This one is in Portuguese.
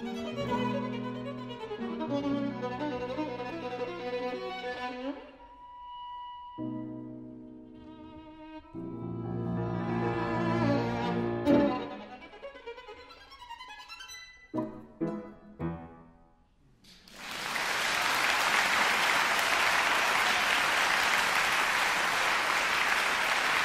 Música